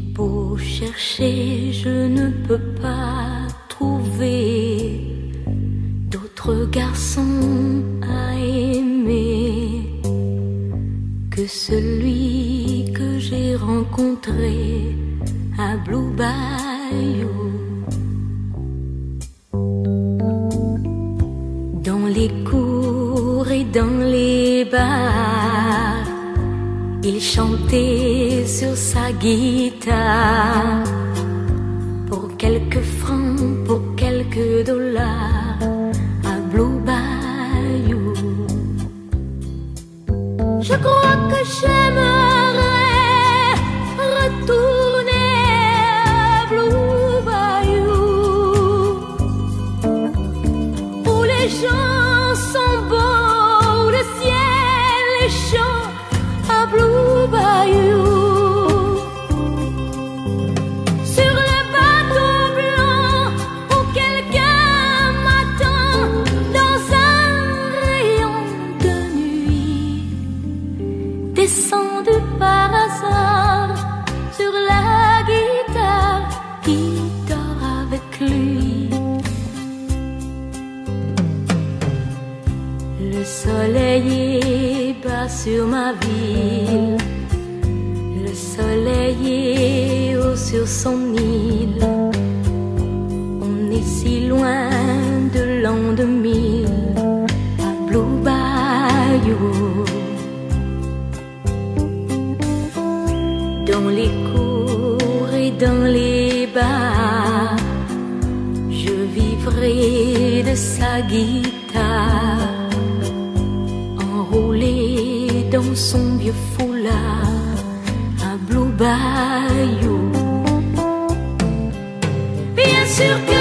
Beau chercher, je ne peux pas trouver d'autres garçons à aimer que celui que j'ai rencontré à Blue Bayou. Dans les cours et dans les bars, il chantait seu saguita. to go.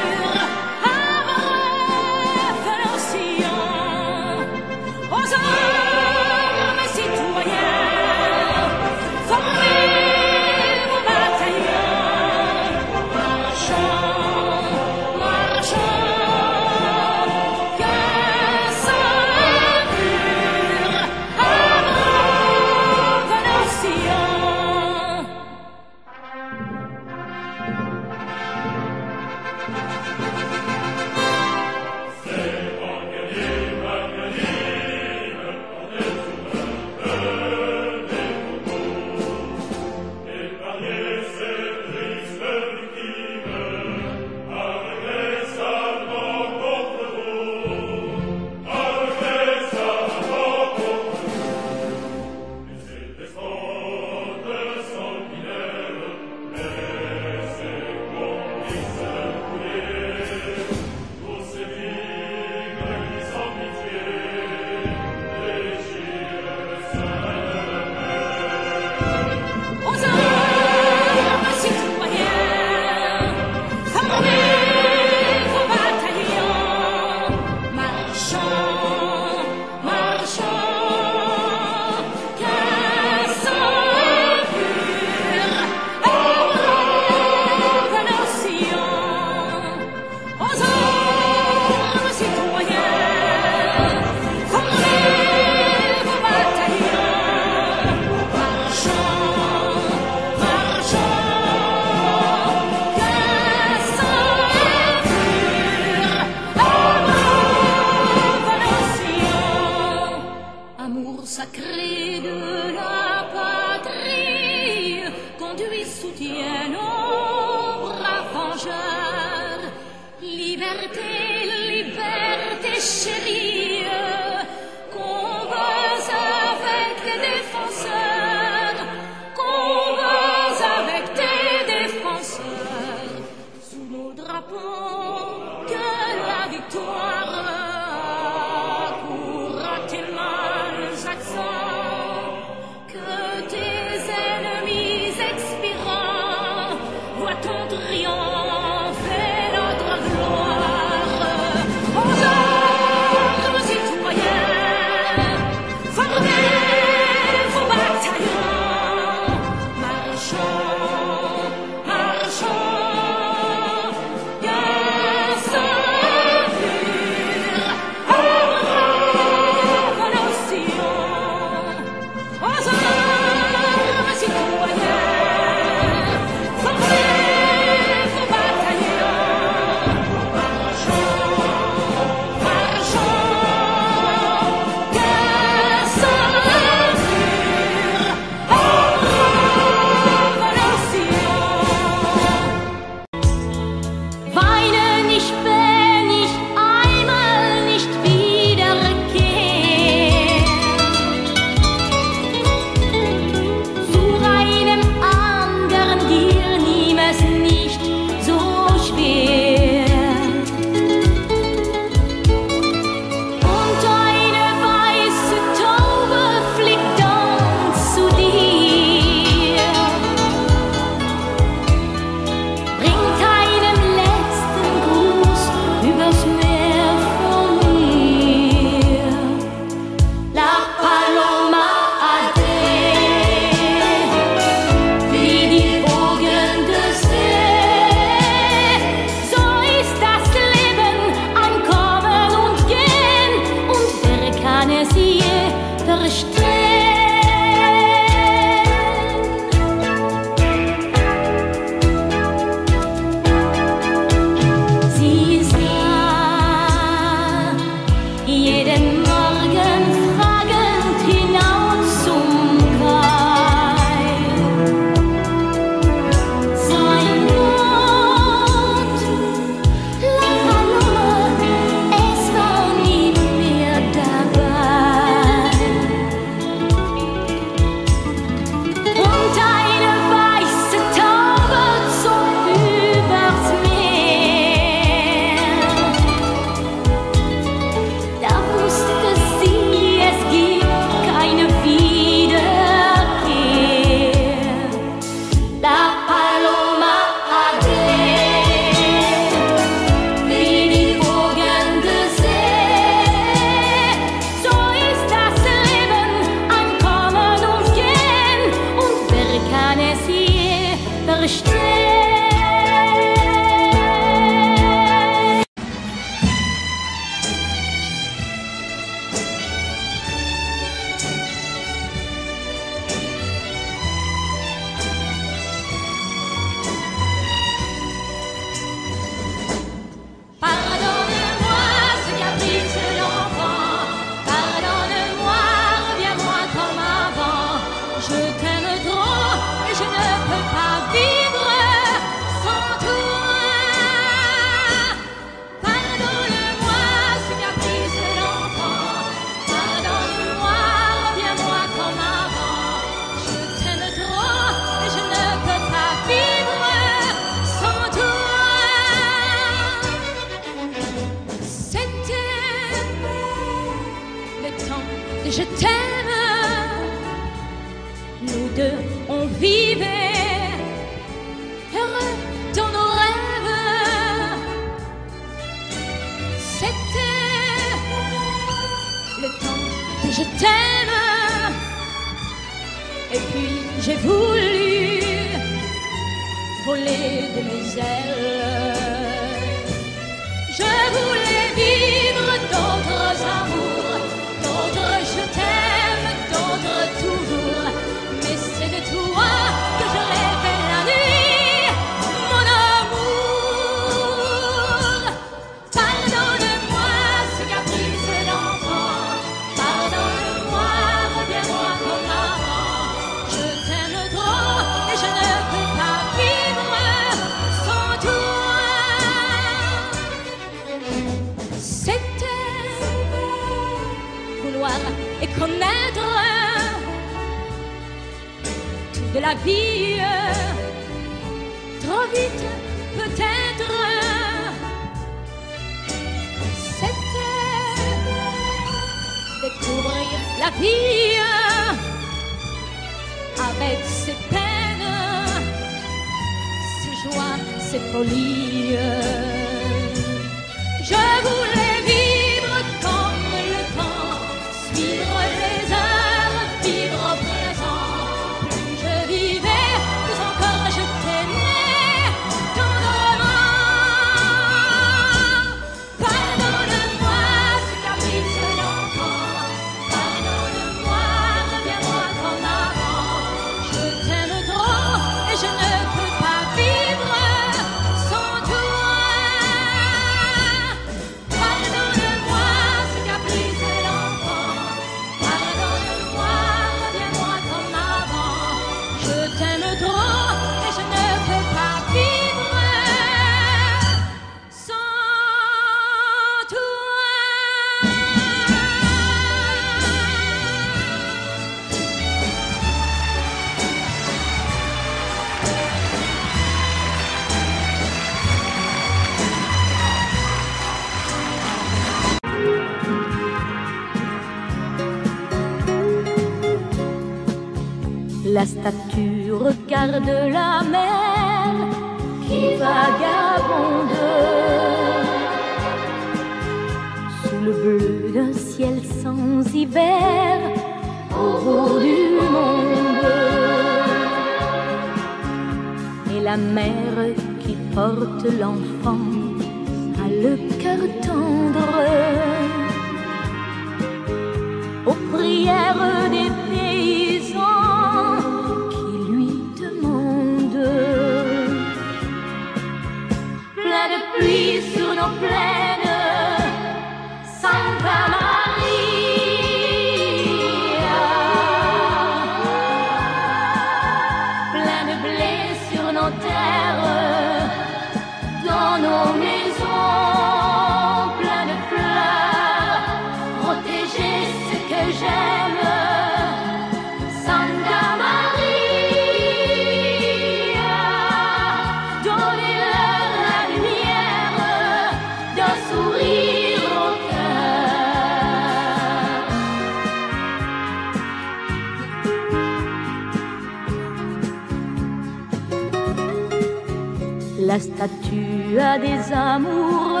la statue a des amoureux,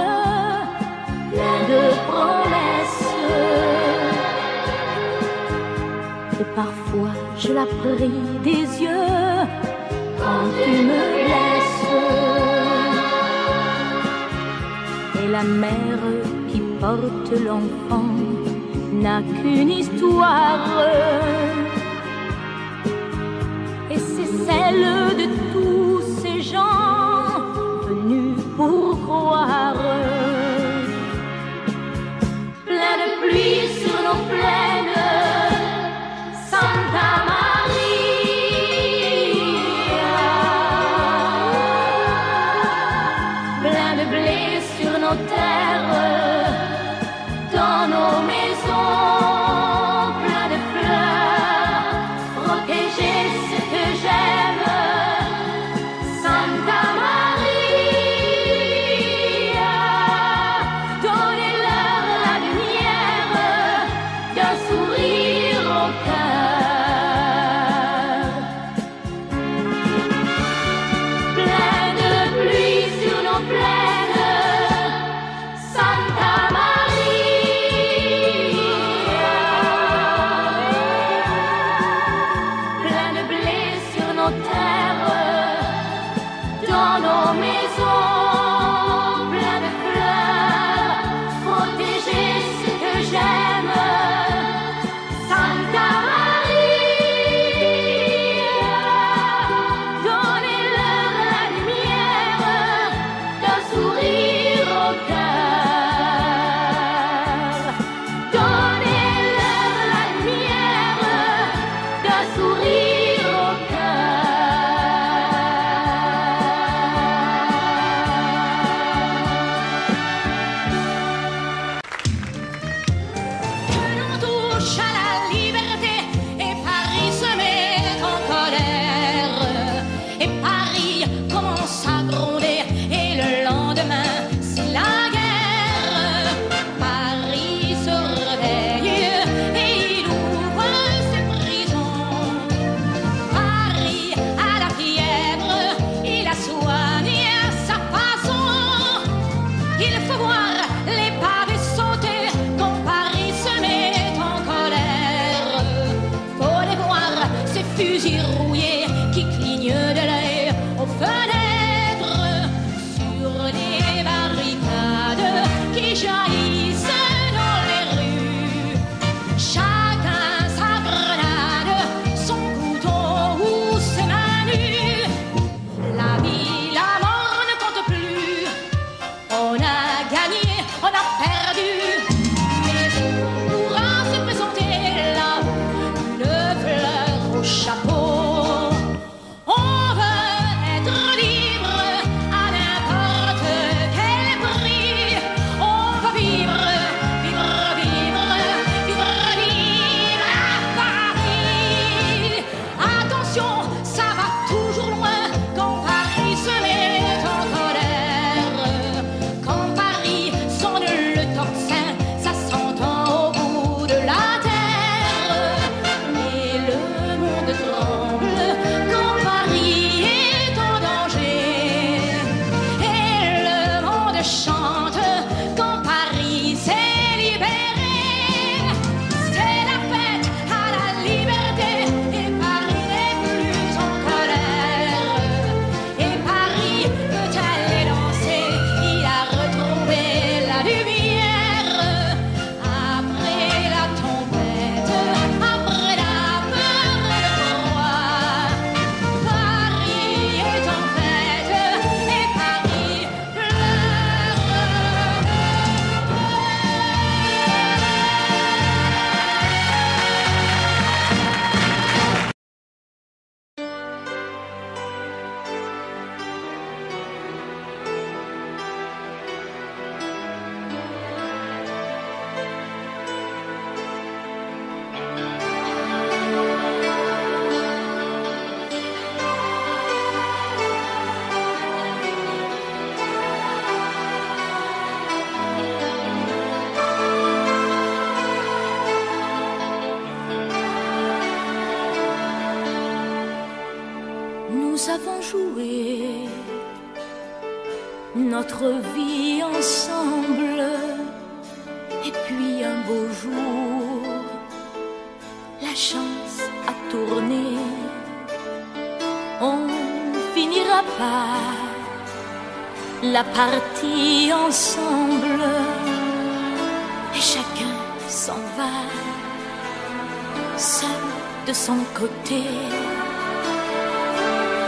plein de promesses. Et parfois je la prie des yeux quand tu me laisses. Et la mère qui porte l'enfant n'a qu'une histoire. Et c'est celle de tous ces gens don't.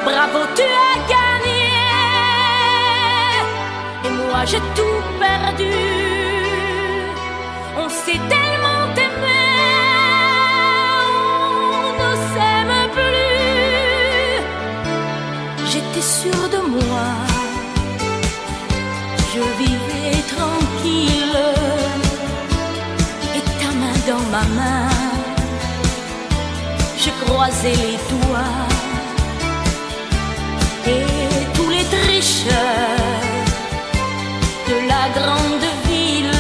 Bravo, tu as gagné. Et moi, j'ai tout perdu. On s'est tellement aimé. On ne s'aime plus. J'étais sûre de croiser les doigts et tous les tricheurs de la grande ville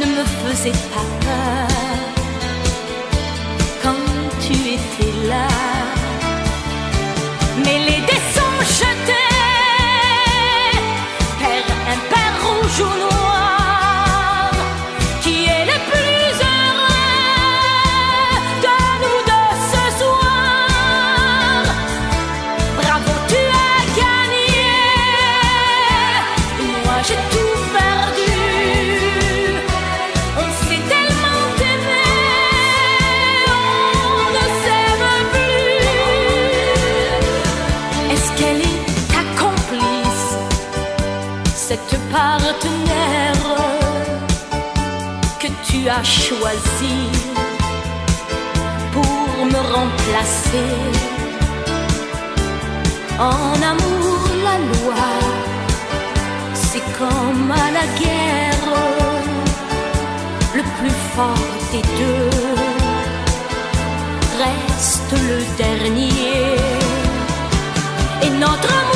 ne me faisaient pas peur quand tu étais là. Mais les dés sont jetés, père, un père rouge ou noir. En amour, la loi, c'est comme à la guerre, le plus fort des deux reste le dernier. Et notre amour.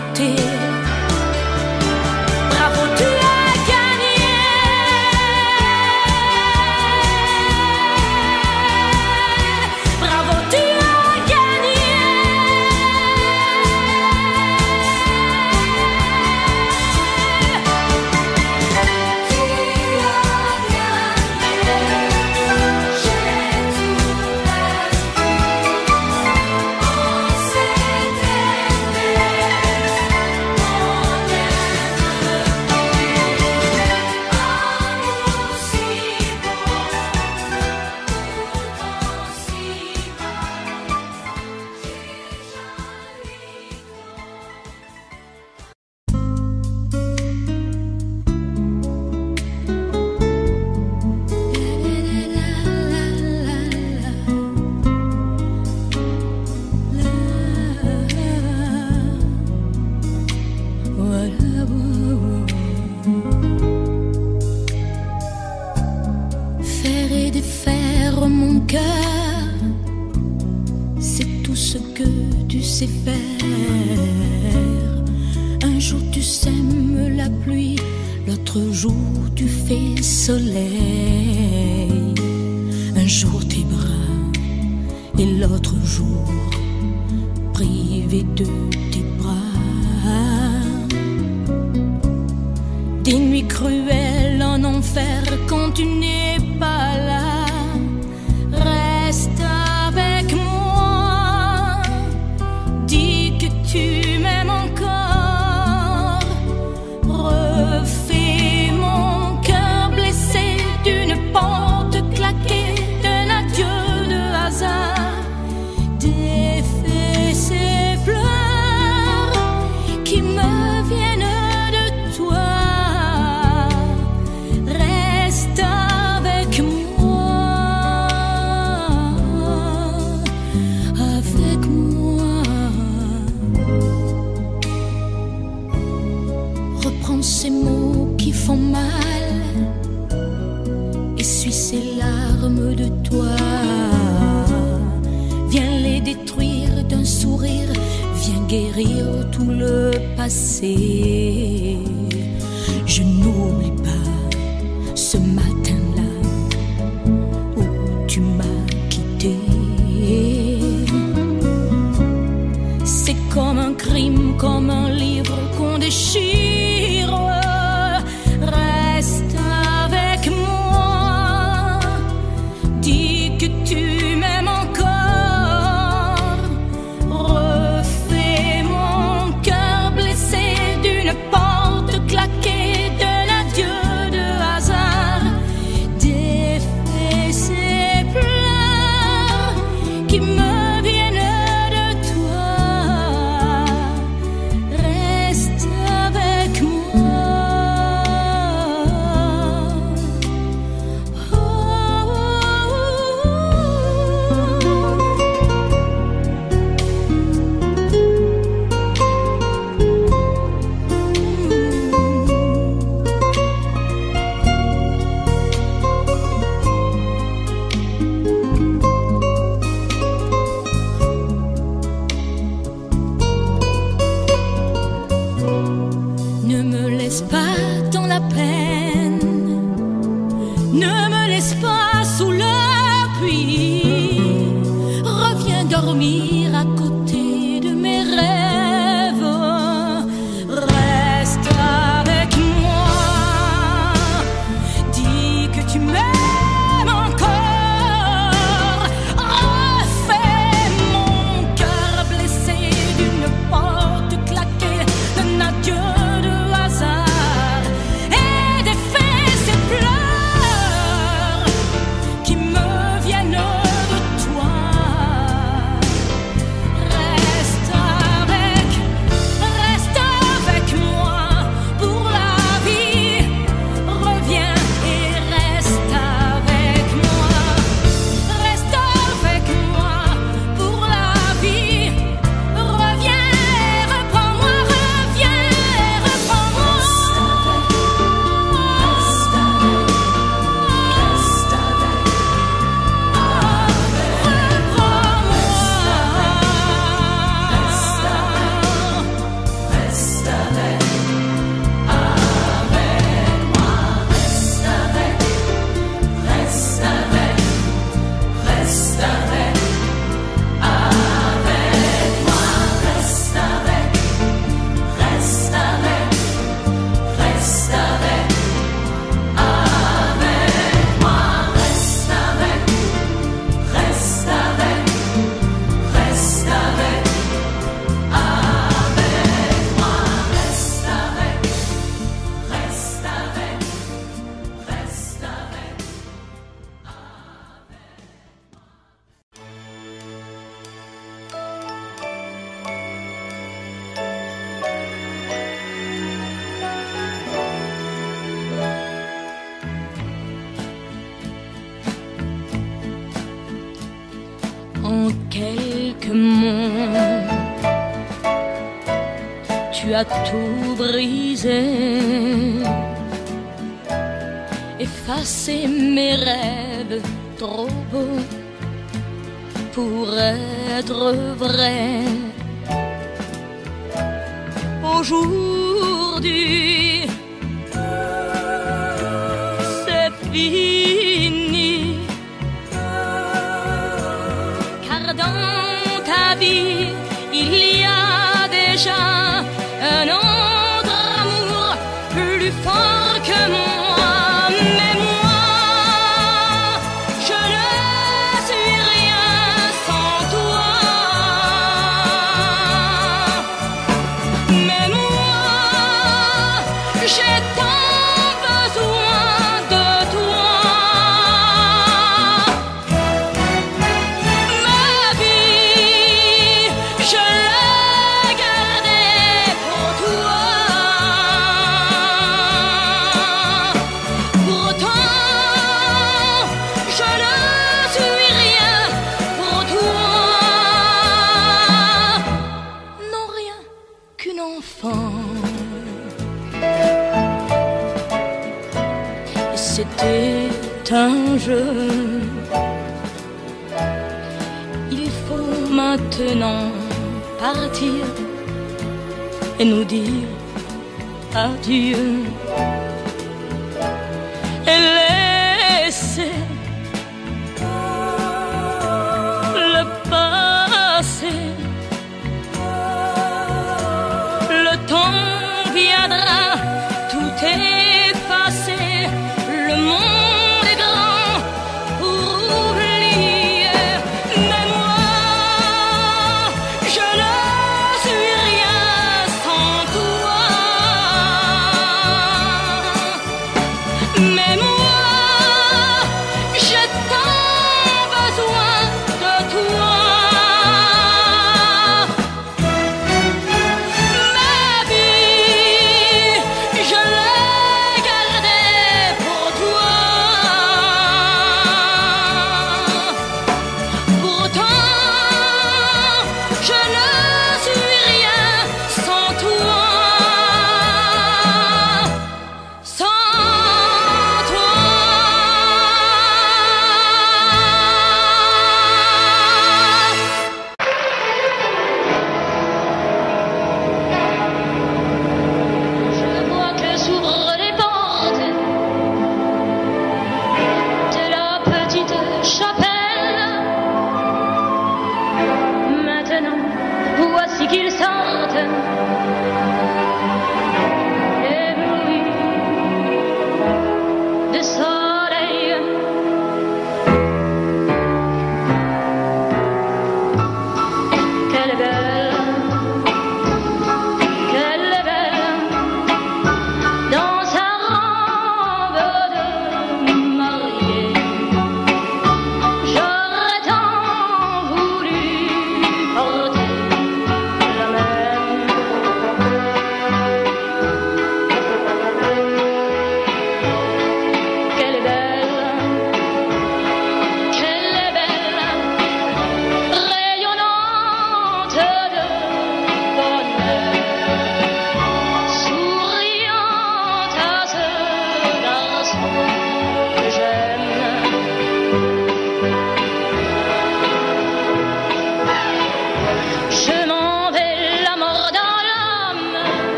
pretty Suis ces larmes de toi. Viens les détruire d'un sourire, viens guérir tout le passé. Je n'oublie pas ce matin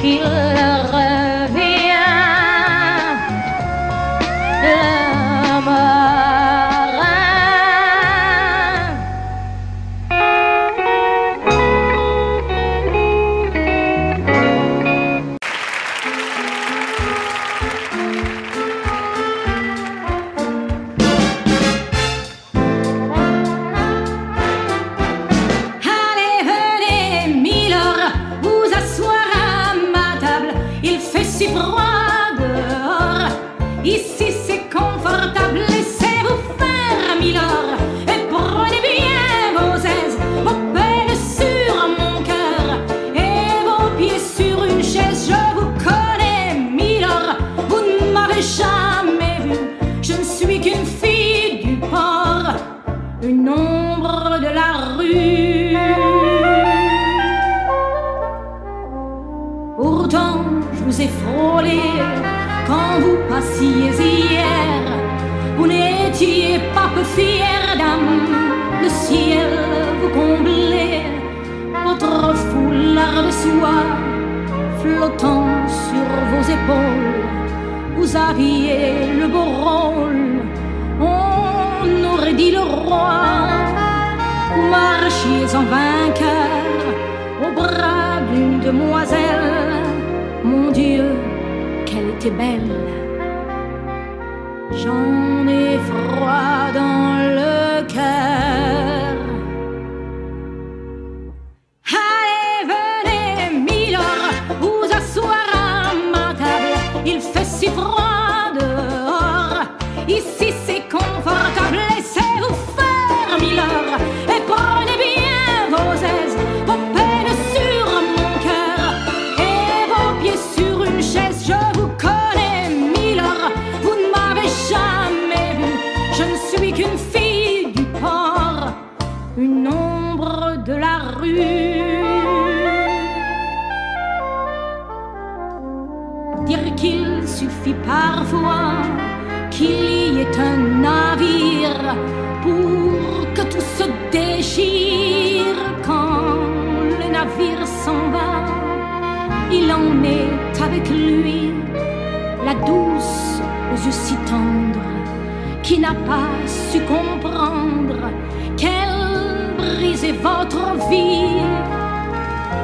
kill Je ne suis qu'une fille du port, une ombre de la rue. Dire qu'il suffit parfois qu'il y ait un navire pour que tout se déchire quand le navire s'en va. Il en est avec lui la douce si tendres, qui n'a pas su comprendre qu'elle brisait votre vie.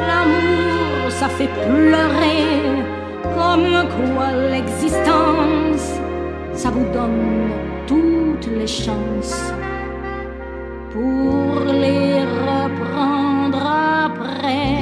L'amour, ça fait pleurer, comme quoi l'existence, ça vous donne toutes les chances pour les reprendre après.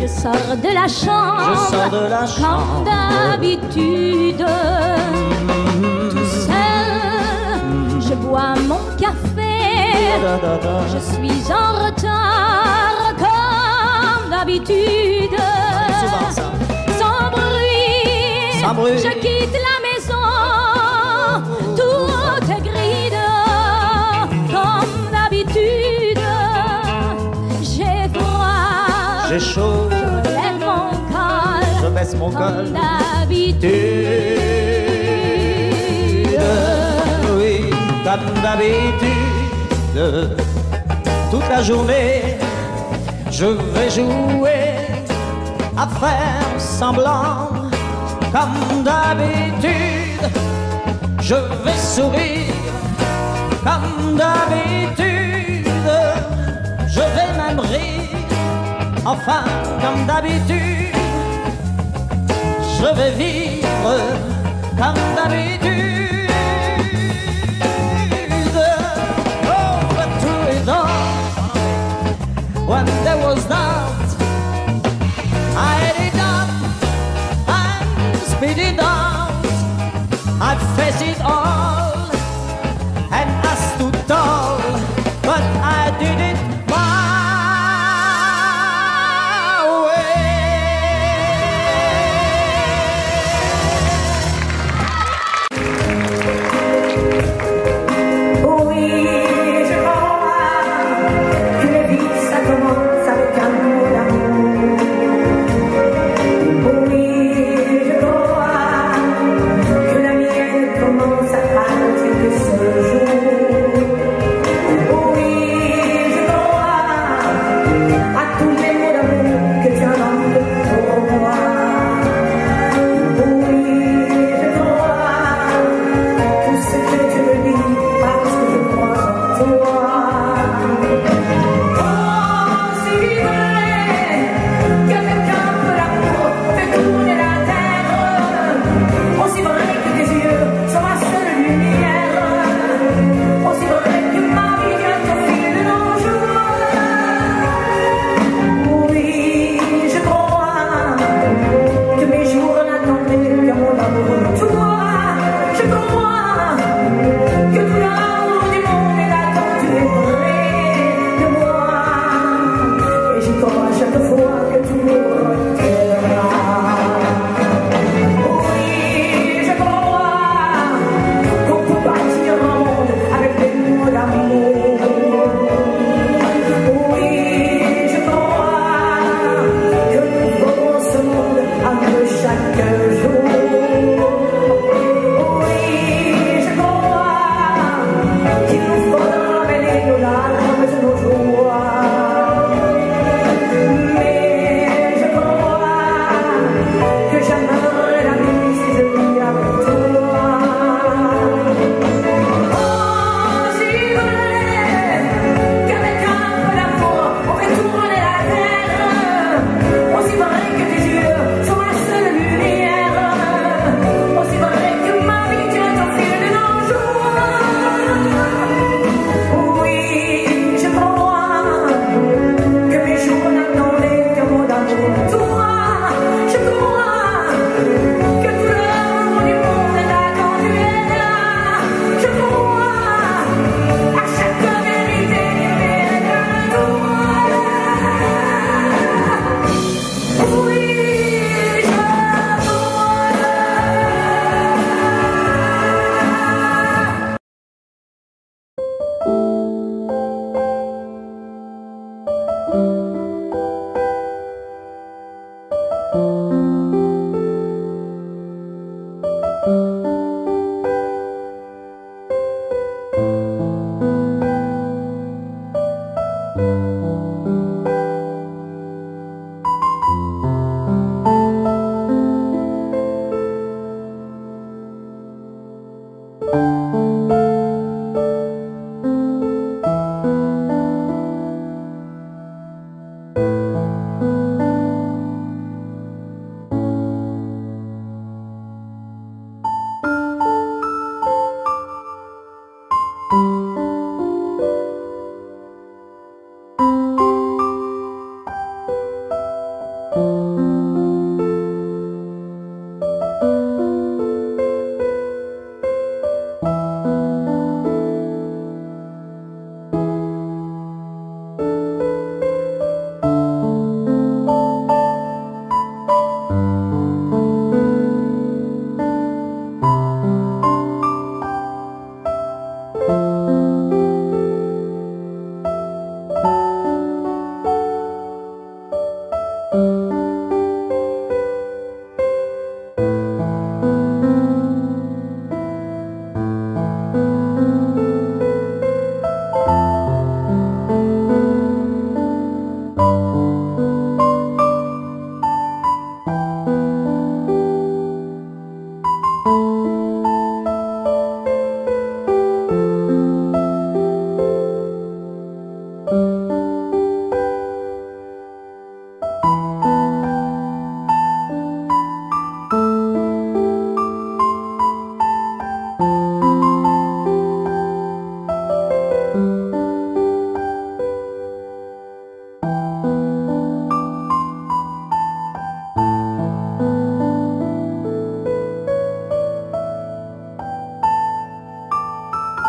Je sors de la chambre. Comme d'habitude. Je bois mon café. Je suis en retard. Comme d'habitude. Sans bruit, Sans bruit, je quitte la maison J'ai chaud, je lève mon col, je baisse mon comme col. d'habitude. Oui, comme d'habitude. Toute la journée, je vais jouer à faire semblant. Comme d'habitude, je vais sourire. Comme d'habitude, Enfin, comme d'habitude, je vais vivre comme d'habitude. Oh, but true it all. When there was doubt, I did up and speeded up.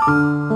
嗯